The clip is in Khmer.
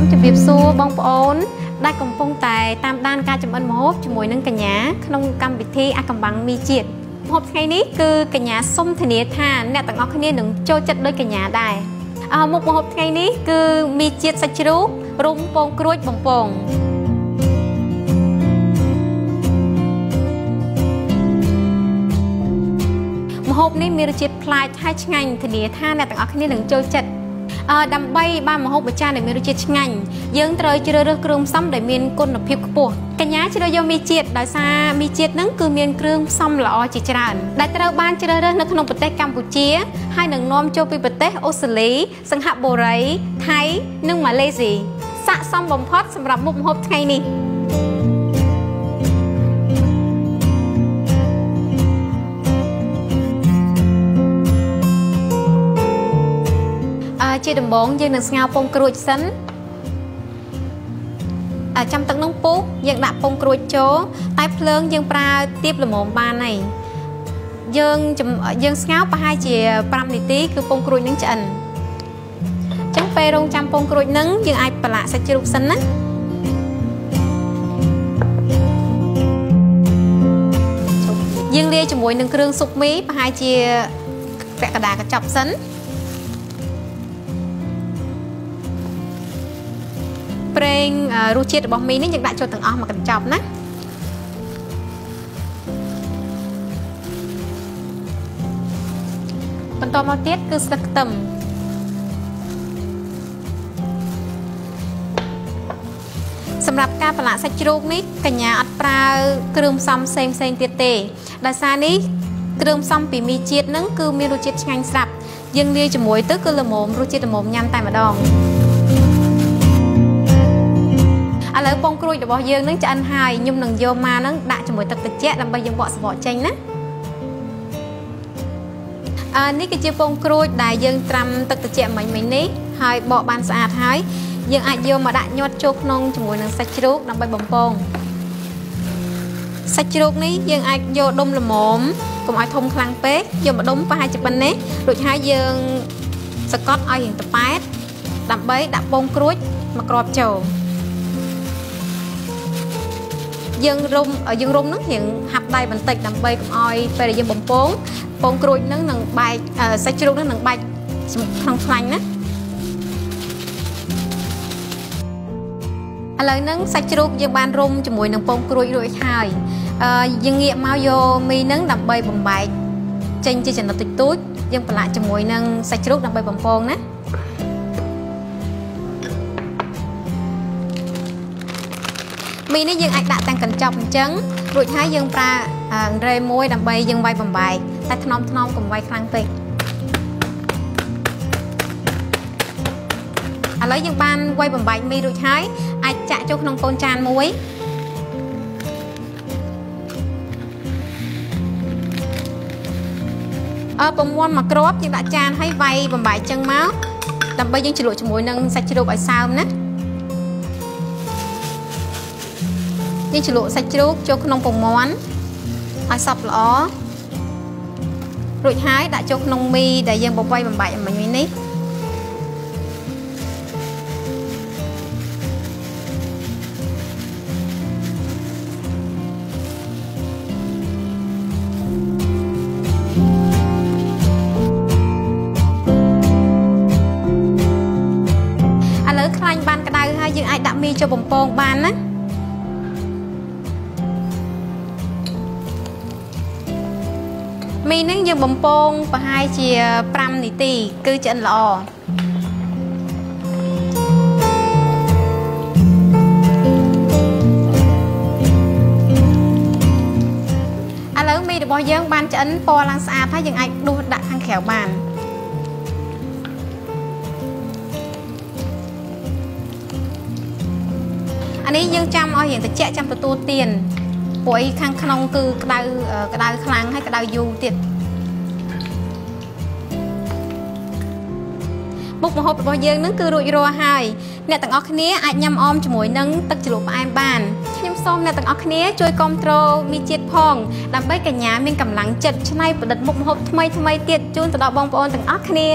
សូមជម្រាបសួរបងប្អូន ដែលកំពុងតែតាមដានការចម្អិនម្ហូបជាមួយនឹងកញ្ញាក្នុងកម្មវិធីអាកំបាំងមីជាតិម្ហូបថ្ងៃនេះគឺកញ្ញាសូមធានាថាអ្នកទាំងអស់គ្នានឹងចូលចិត្តដូចកញ្ញាដែរអឺមុខម្ហូបថ្ងៃនេះគឺមីជាតិសាច់ជ្រូករុំពងក្រួចបំពងម្ហូបនេះមានរសជាតិប្លែកហើយឆ្ងាញ់ធានាថាអ្នកទាំងអស់គ្នានឹងចូលចិត្តអឺ ដើម្បីបានម្ហូបមួយចានដែលមានរសជាតិឆ្ងាញ់យើងត្រូវជ្រើសរើសគ្រឿងផ្សំដែលមានគុណភាពខ្ពស់កញ្ញាជ្រើសយកមីជាតិដោយសារមីជាតិហ្នឹងគឺមានគ្រឿងផ្សំល្អជាច្រើនដែលត្រូវបានជ្រើសរើសនៅក្នុងប្រទេសកម្ពុជាហើយនឹងនាំចូលពីប្រទេសអូស្ត្រាលីសិង្ហបុរីថៃនិងម៉ាឡេស៊ីស័ក្តិសមបំផុតសម្រាប់មុខម្ហូបថ្ងៃនេះ ជាដំបងយើងនឹងស្ងោរពងក្រួចសិនចាំទឹកនឹងពុះយើងដាក់ពងក្រួចចូលតែភ្លើងយើងប្រើទៀបល្មមបានហើយយើងយើងស្ងោរប្រហែលជា5នាទីគឺពងក្រួចនឹងឆ្អិនអញ្ចឹងពេលរងចាំពងក្រួចនឹងយើងអាចប្រឡាក់សាច់ជ្រូកសិនណាយើងលាយជាមួយនឹងគ្រឿងស៊ុបមីប្រហែលជាពាក់កណ្ដាលកញ្ចប់សិន ប្រេងរសជាតិរបស់មីនេះយើងដាក់ចូលទាំងអស់មកកញ្ចប់ណាបន្តមកទៀតគឺស្លឹកខ្ទឹមសម្រាប់ការប្រឡាក់សាច់ជ្រូកនេះកញ្ញាអត់ប្រើគ្រឿងផ្សំផ្សេងផ្សេងទៀតទេដោយសារនេះគ្រឿងផ្សំពីមីជាតិហ្នឹងគឺមានរសជាតិឆ្ងាញ់ស្រាប់យើងលាយជាមួយទៅគឺល្មមរសជាតិល្មមញ៉ាំតែម្ដង ឥឡូវពងក្រួយរបស់យើងនឹងឆ្អិនហើយខ្ញុំនឹងយកមកនឹងដាក់ជាមួយទឹកត្រជាក់ដើម្បីយើងបកសបកចេញណាអឺនេះគឺជាពងក្រួយដែលយើងត្រាំទឹកត្រជាក់មិញមិញនេះហើយបកបានស្អាតហើយយើងអាចយកមកដាក់ញាត់ចូលក្នុងជាមួយនឹងសាច់ជ្រូកដើម្បីបំពងសាច់ជ្រូកនេះយើងអាចយកដុំល្មមកុំឲ្យធំខ្លាំងពេកយកមកដុំប្រហែលជាប៉ុណ្ណេះរួចហើយយើងសកត់ឲ្យរៀងតប៉ែតដើម្បីដាក់ពងក្រួចមកគ្របចូល យើងរុំយើងរុំនឹងរៀងហាប់ដៃបន្តិចដើម្បីកុំឲ្យពេលដែលយើងបំពងពងក្រួចនឹងនឹងបែកសាច់ជ្រូកនឹងនឹងបែកក្នុងខ្លាញ់ណាឥឡូវហ្នឹងសាច់ជ្រូកយើងបានរុំជាមួយនឹងពងក្រួចរួចហើយយើងងាកមកយកមីនឹងដើម្បីបំបែកចេញជាចំណិតតិចតួចយើងប្រឡាក់ជាមួយនឹងសាច់ជ្រូកដើម្បីបំពងណា មីនេះយើងអាចដាក់ទាំងកញ្ចប់អញ្ចឹងរួចហើយយើងប្រើរ៉េមួយដើម្បីយើងវាយបំបែកតែថ្នមថ្នមកុំវាយខ្លាំងពេកឥឡូវយើងបានវាយបំបែកមីរួចហើយអាចចាក់ចូលក្នុងកូនចានមួយអើពមន់មកគ្រាប់យើងដាក់ចានហើយវាយបំបែកចឹងមកដើម្បីយើងជ្រលក់ជាមួយនឹងសាច់ជ្រូកឲ្យសើមណា យើងជ្រលក់សាច់ជ្រូកចូលក្នុងពងមាន់ឲ្យសព្វល្អរួចហើយដាក់ចូលក្នុងមីដែលយើងបបៃបំបែកមិញនេះឥឡូវខ្លាញ់បានក្តៅហើយយើងអាចដាក់មីចូលបំពងបានណា មីនឹងយើងបំពងប្រហែលជា5នាទី គឺឆ្អិនល្អឥឡូវមីរបស់យើងបានឆ្អិនពណ៌ឡើងស្អាតហើយយើងអាចដួសដាក់ខាងក្រៅបានអានេះយើងចាំឲ្យរៀងត្រជាក់ចាំទទួលទាន ព្រោះអីខាងក្នុងគឺក្តៅក្តៅខ្លាំងហើយក្តៅយូរទៀតមុខម្ហូបរបស់យើងនឹងគឺរួចរាល់ហើយអ្នកទាំងអស់គ្នាអាចញ៉ាំអមជាមួយនឹងទឹកជ្រលក់ផ្អែមបានខ្ញុំសូមអ្នកទាំងអស់គ្នាជួយគ្រប់គ្រងមីជាតិផងដើម្បីកញ្ញាមានកម្លាំងចិត្តច្នៃប្រឌិតមុខម្ហូបថ្មីថ្មីទៀតជូនទៅដល់បងប្អូនទាំងអស់គ្នា